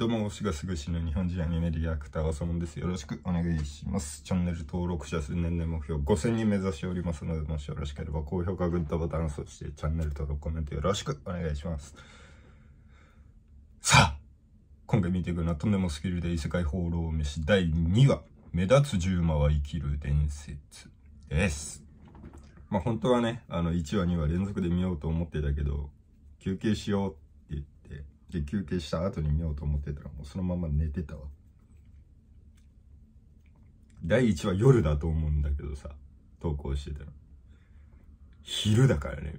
どうも、推しがすぐ死ぬ日本人アニメリアクターはそもんです。よろしくお願いします。チャンネル登録者数年々目標5000人目指しておりますので、もしよろしければ高評価、グッドボタン、そしてチャンネル登録、コメントよろしくお願いします。さあ、今回見ていくのはとんでもスキルで異世界放浪飯第2話、目立つ獣馬は生きる伝説です。まあ本当はね、あの1話2話連続で見ようと思ってたけど、休憩しようで休憩した後に見ようと思ってたらもうそのまま寝てたわ。第1話夜だと思うんだけどさ投稿してたら昼だからね。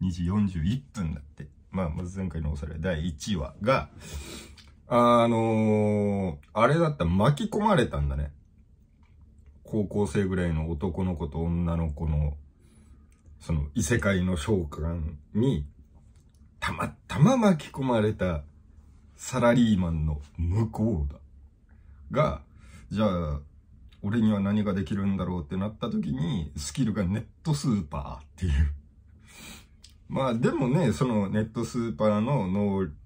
2時41分だって。まあまず前回のおさらい。第1話があのー、あれだった。巻き込まれたんだね。高校生ぐらいの男の子と女の子のその異世界の召喚にたまたま巻き込まれたサラリーマンの向こうだ。が、じゃあ、俺には何ができるんだろうってなった時に、スキルがネットスーパーっていう。まあでもね、そのネットスーパーの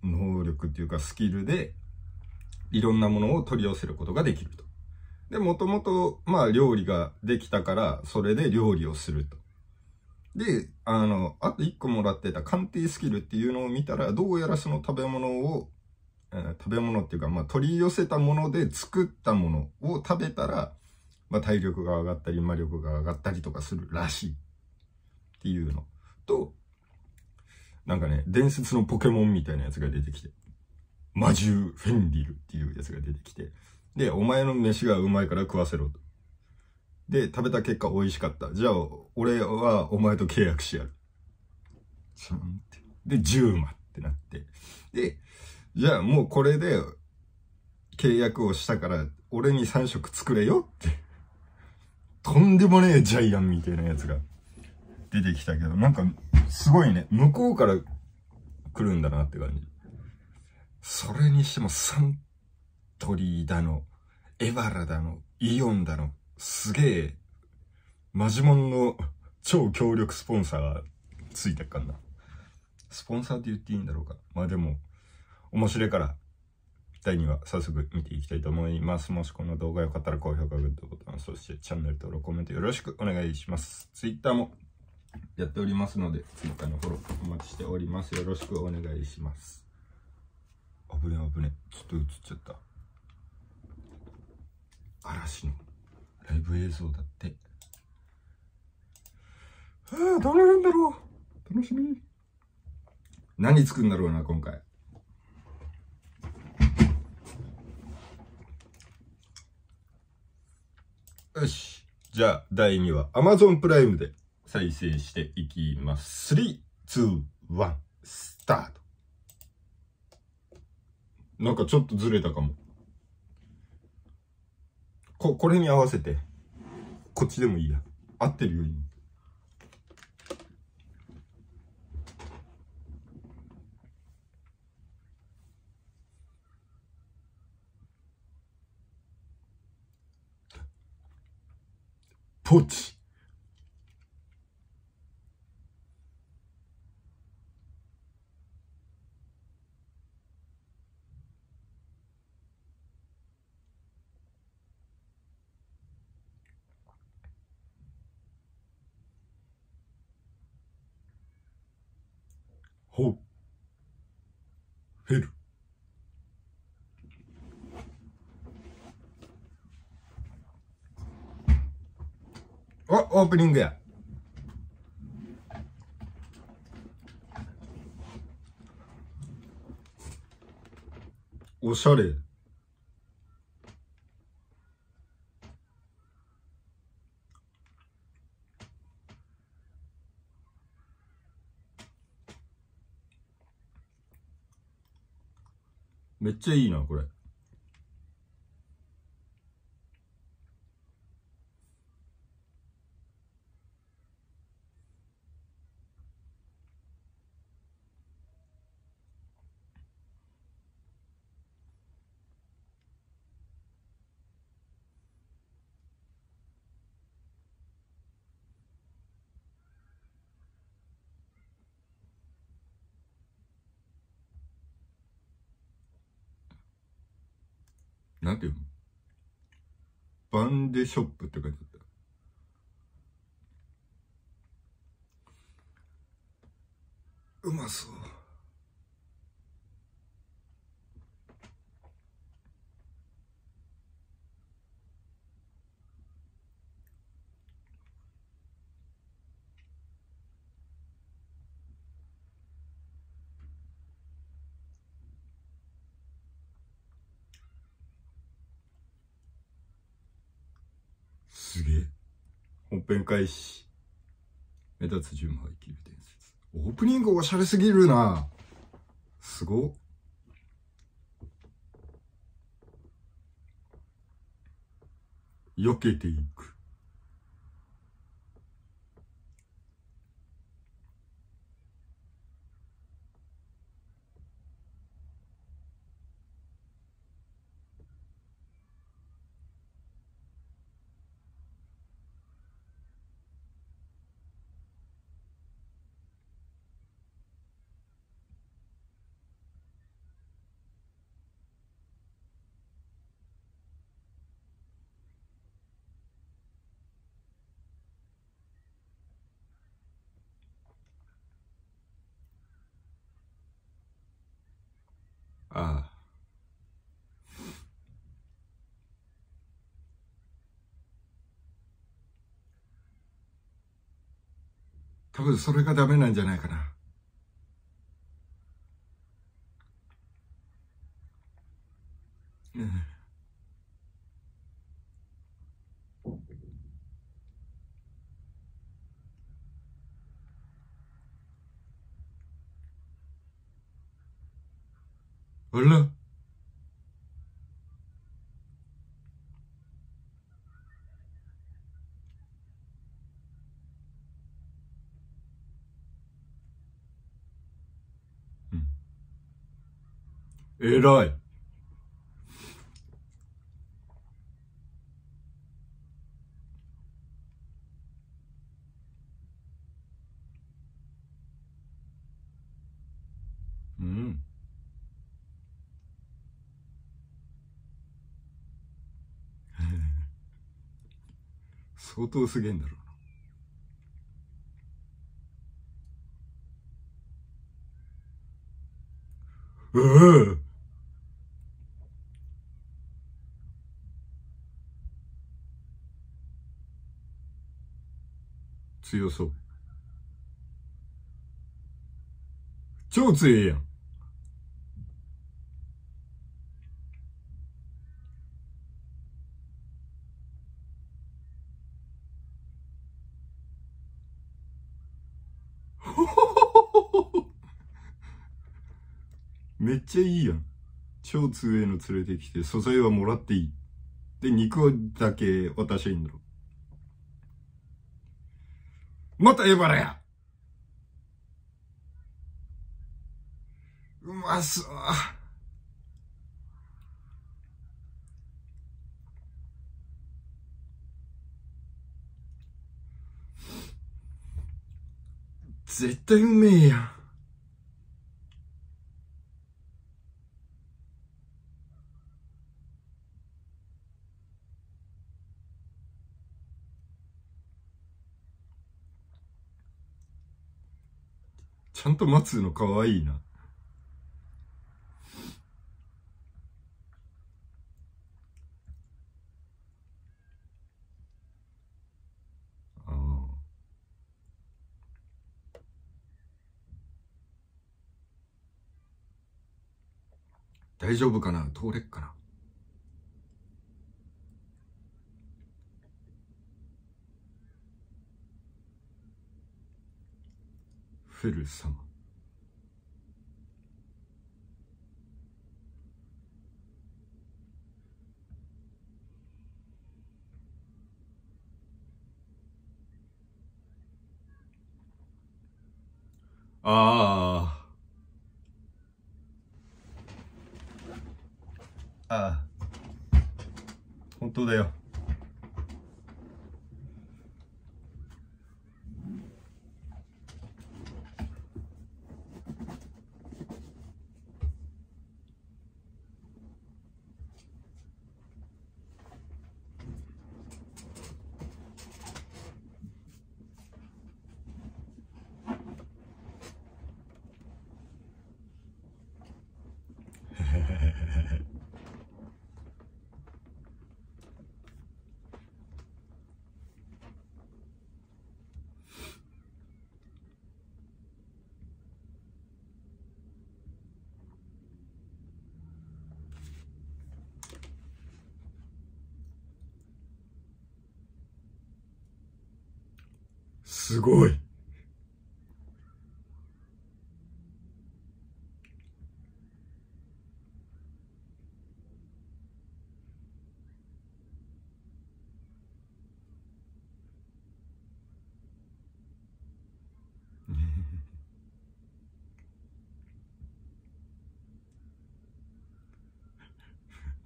能力っていうかスキルで、いろんなものを取り寄せることができると。で、もともと、まあ料理ができたから、それで料理をすると。で、あの、あと1個もらってた鑑定スキルっていうのを見たら、どうやらその食べ物を、えー、食べ物っていうか、まあ、取り寄せたもので作ったものを食べたら、まあ、体力が上がったり、魔力が上がったりとかするらしい。っていうのと、なんかね、伝説のポケモンみたいなやつが出てきて、魔獣フェンリルっていうやつが出てきて、で、お前の飯がうまいから食わせろと。で、食べた結果美味しかった。じゃあ、俺はお前と契約しやる。ちゃんって。で、10万ってなって。で、じゃあもうこれで契約をしたから、俺に3食作れよって。とんでもねえジャイアンみたいなやつが出てきたけど、なんか、すごいね。向こうから来るんだなって感じ。それにしてもサントリーだの、エバラだの、イオンだの、すげえ、マジモンの超強力スポンサーがついてっかんな。スポンサーって言っていいんだろうか。まあでも、面白いから、第2話早速見ていきたいと思います。もしこの動画良かったら高評価、グッドボタン、そしてチャンネル登録、コメントよろしくお願いします。Twitter もやっておりますので、Twitter のフォローお待ちしております。よろしくお願いします。危ね危ね。ちょっと映っちゃった。嵐のライブ映像だって。はあ、どの辺だろう？楽しみ。何作るんだろうな、今回。よし。じゃあ、第2話、Amazon プライムで再生していきます。3、2、1、スタート。なんかちょっとずれたかも。こ、これに合わせて、こっちでもいいや。合ってるように。ポチ。ほう。フェル。あ、オープニングや。おしゃれ。めっちゃいいな、これ。なんていうの？バンデショップって書いてあった。うまそう。すげえ。本編開始。目立つ純派生きる伝説。オープニングおしゃれすぎるな。すご。避けていく。ああ。多分それがダメなんじゃないかな。うんあら偉い。うん。相当すげえんだろうな。うわ強そう。超強えやん。めっちゃいいやん。超強えの連れてきて、素材はもらっていい。で、肉だけ渡しゃいいんだろ。またエバラやうまそう。絶対うめえやん。ちゃんと待つのかわいいな。大丈夫かな？通れっかな？フェル様。ああ。ああ。本当だよ。すごい。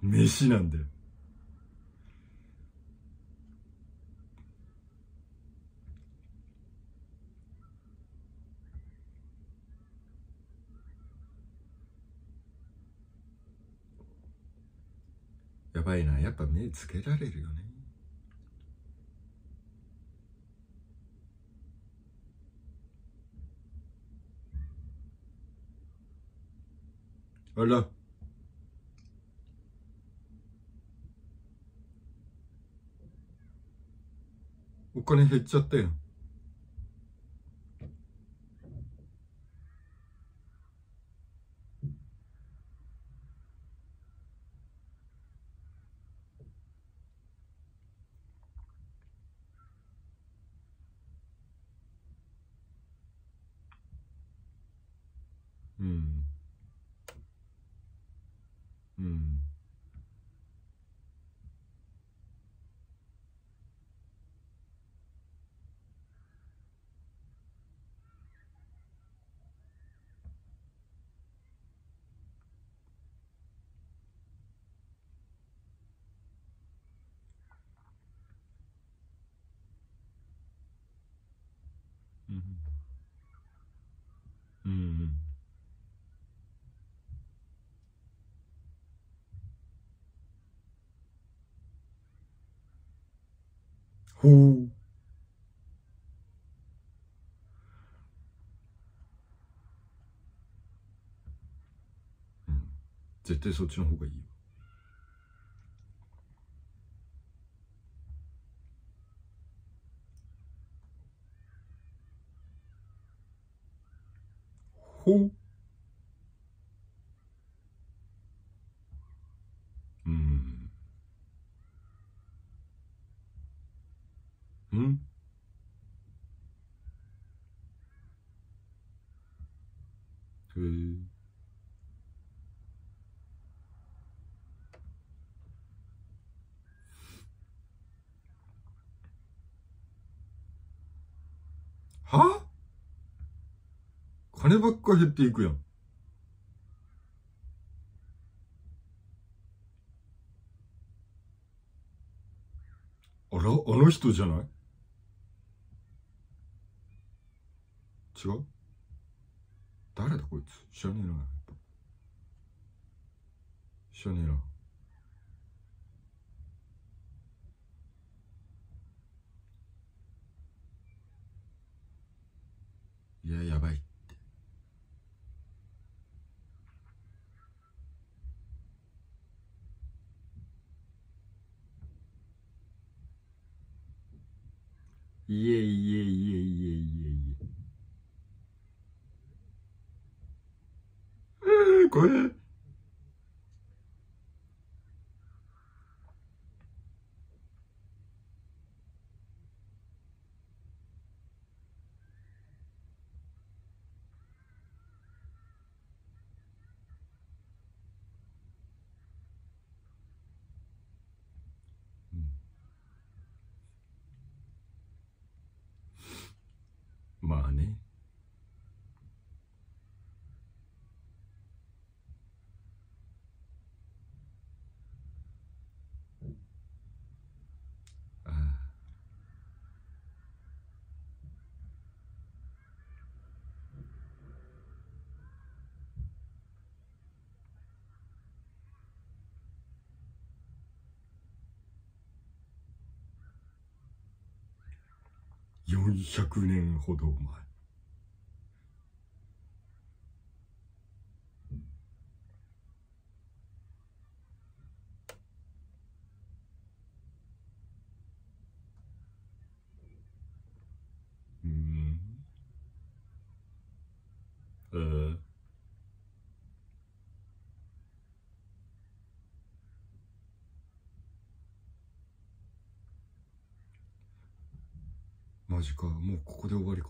飯なんだよ。やばいな。やっぱ目つけられるよね。あら。金減っちゃったようん。うん。うん。うん。ほううん。絶対そっちの方がいいよほううんうんへえは金ばっか減っていくやん。あらあの人じゃない？違う？誰だこいつ？知らねえな。知らねえな。いや、やばい。いえいえいえいえいえいえ。えー、これ。まあね。ああ400年ほど前。うん。えーまマジか。もうここで終わりか。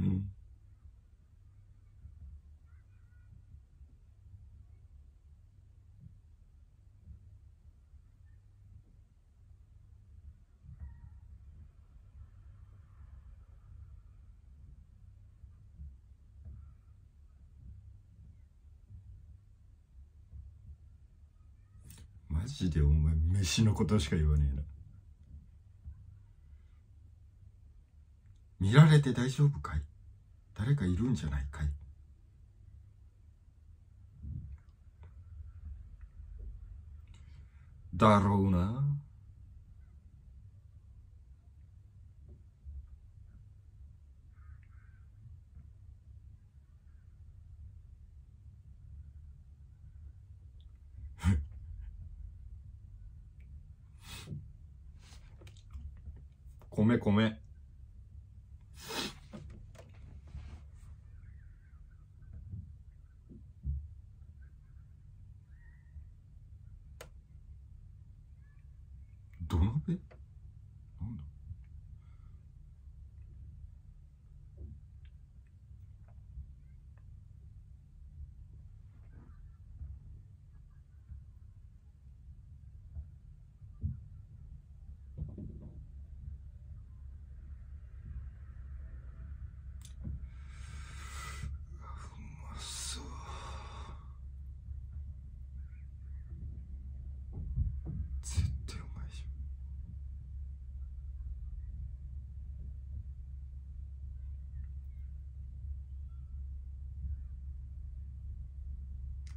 うん。マジでお前飯のことしか言わねえな。見られて大丈夫かい？誰かいるんじゃないかい？だろうな。米米。土鍋なんだうまそう絶対うまいじゃん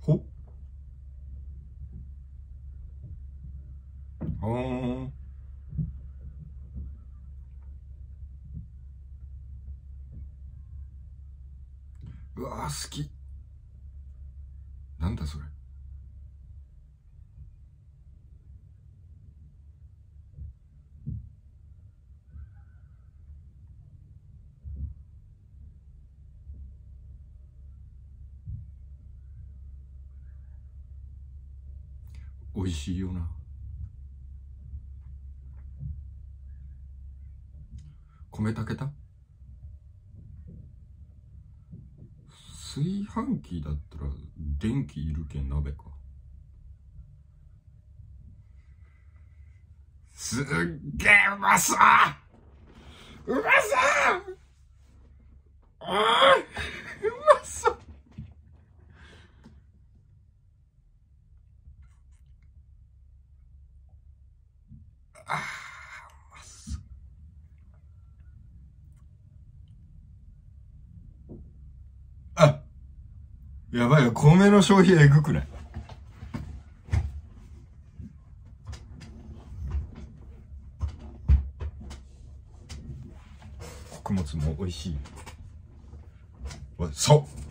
ほ？あー。うわー好き。なんだそれ。美味しいよな。米炊けた？炊飯器だったら電気いるけん鍋か。すっげえうまそう！うまそう！あーうまそうあーうまそうあやばいよ米の消費えぐくない？穀物も美味しい。わそう。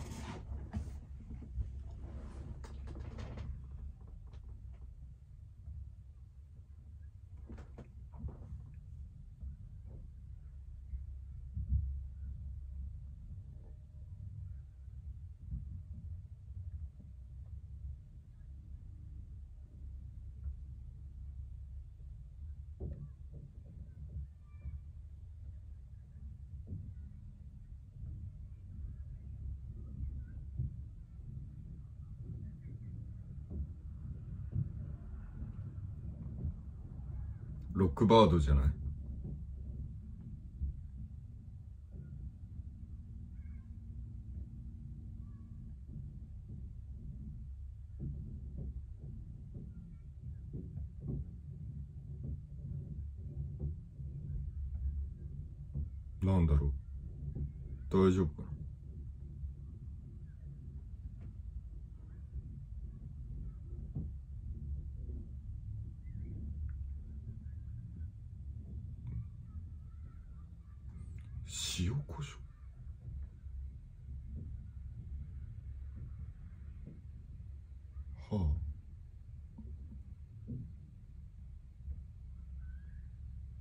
ロックバードじゃないなんだろう大丈夫かな塩コショウはあ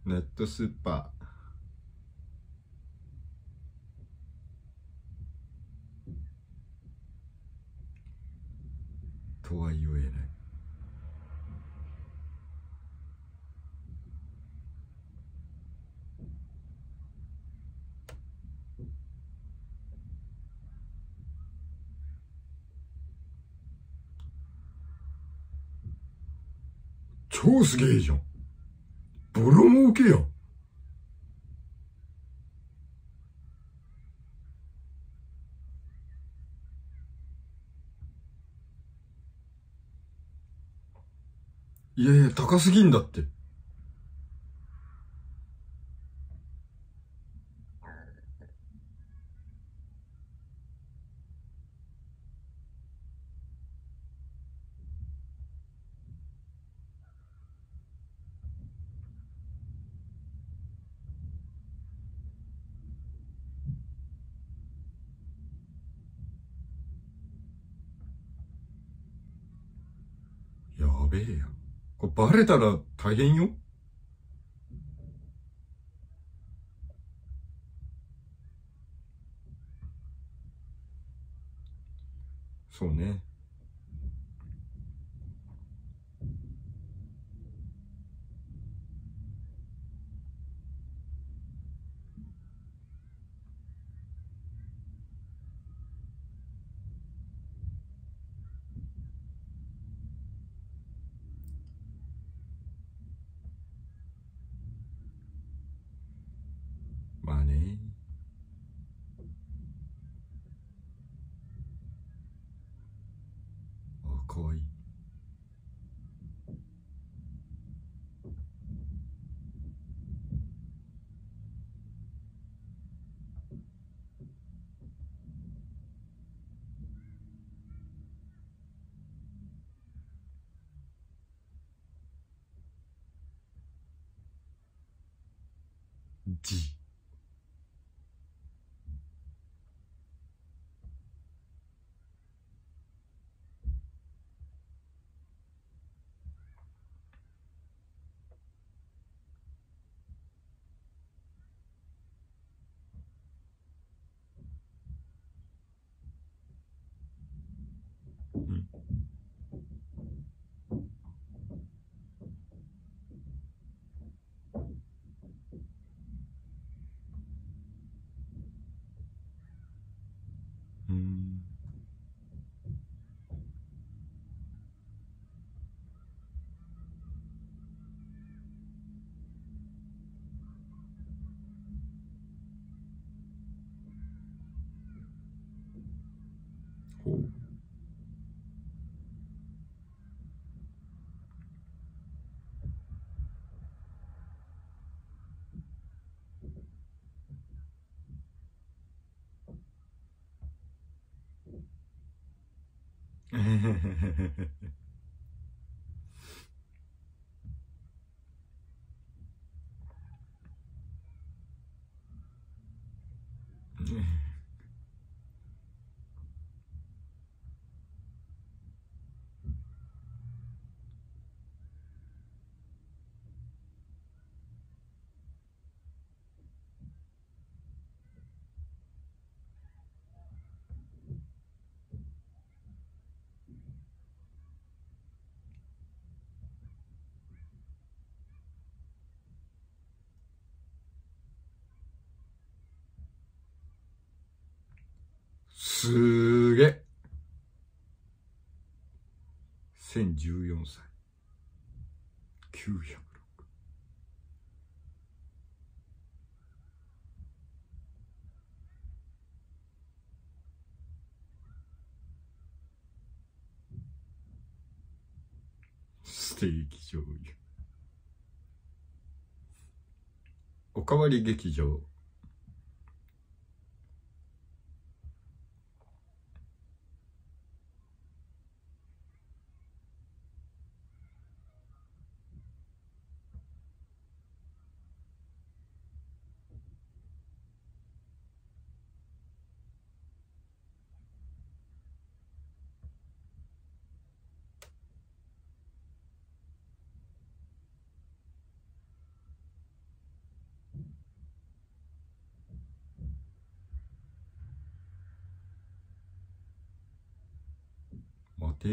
ネットスーパー。とは言えない。超すげえじゃん。ボロ儲けやん。いやいや、高すぎんだって。やべえやん。これバレたら大変よ。そうね。まあね。あ、かわいい。じ。うんうん。ほう。すーげえ。1014歳。906。ステーキ醤油。おかわり劇場。て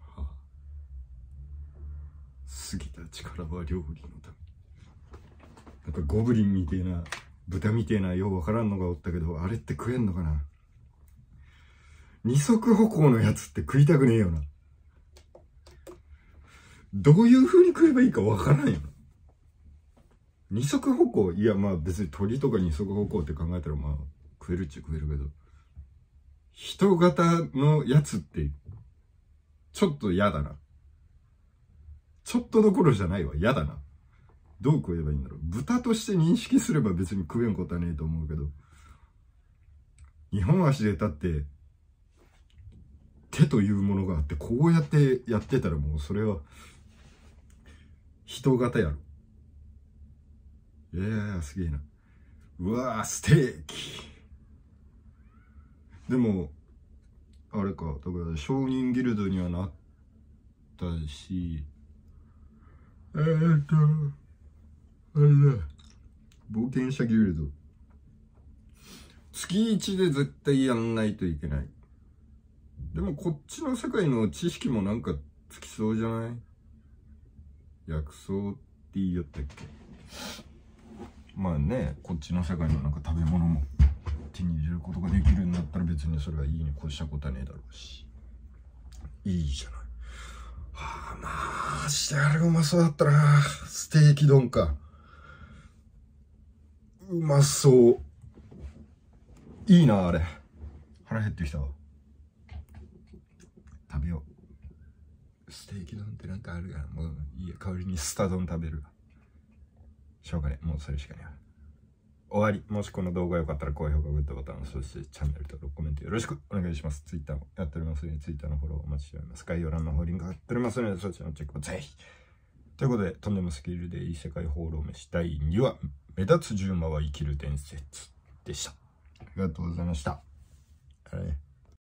はあ。過ぎた力は料理のため。なんかゴブリンみてえな豚みてえなようわからんのがおったけどあれって食えんのかな。二足歩行のやつって食いたくねえよな。どういう風に食えばいいかわからんよな。二足歩行いやまあ別に鳥とか二足歩行って考えたらまあ食えるっちゃ食えるけど人型のやつってちょっと嫌だな。ちょっとどころじゃないわ。嫌だな。どう食えばいいんだろう。豚として認識すれば別に食えんことはねえと思うけど日本足で立って手というものがあってこうやってやってたらもうそれは人型やろ。いや、すげえな。うわー、ステーキ。でも、あれか、だから、商人ギルドにはなったし、えーっと、あれだ、冒険者ギルド。月1で絶対やんないといけない。でもこっちの世界の知識もなんかつきそうじゃない？薬草って言いよったっけ？まあねこっちの世界のなんか食べ物も手に入れることができるんだったら別にそれはいいに越したことはねえだろうし。いいじゃない。はあまあしてあれうまそうだったな。ステーキ丼か。うまそう。いいなあれ。腹減ってきたわ。食べよう。ステーキ丼ってなんかあるからもういいや。代わりにスタ丼食べるわ。しょうがねもうそれしかねえ終わり。もしこの動画良かったら高評価グッドボタンそしてチャンネル登録コメントよろしくお願いします。Twitter もやっておりますので Twitter のフォローお待ちしております。概要欄の方リンク貼っておりますのでそちらのチェックもぜひということでとんでもスキルでいい世界放浪飯第2話目立つ10魔は生きる伝説でした。ありがとうございました。はい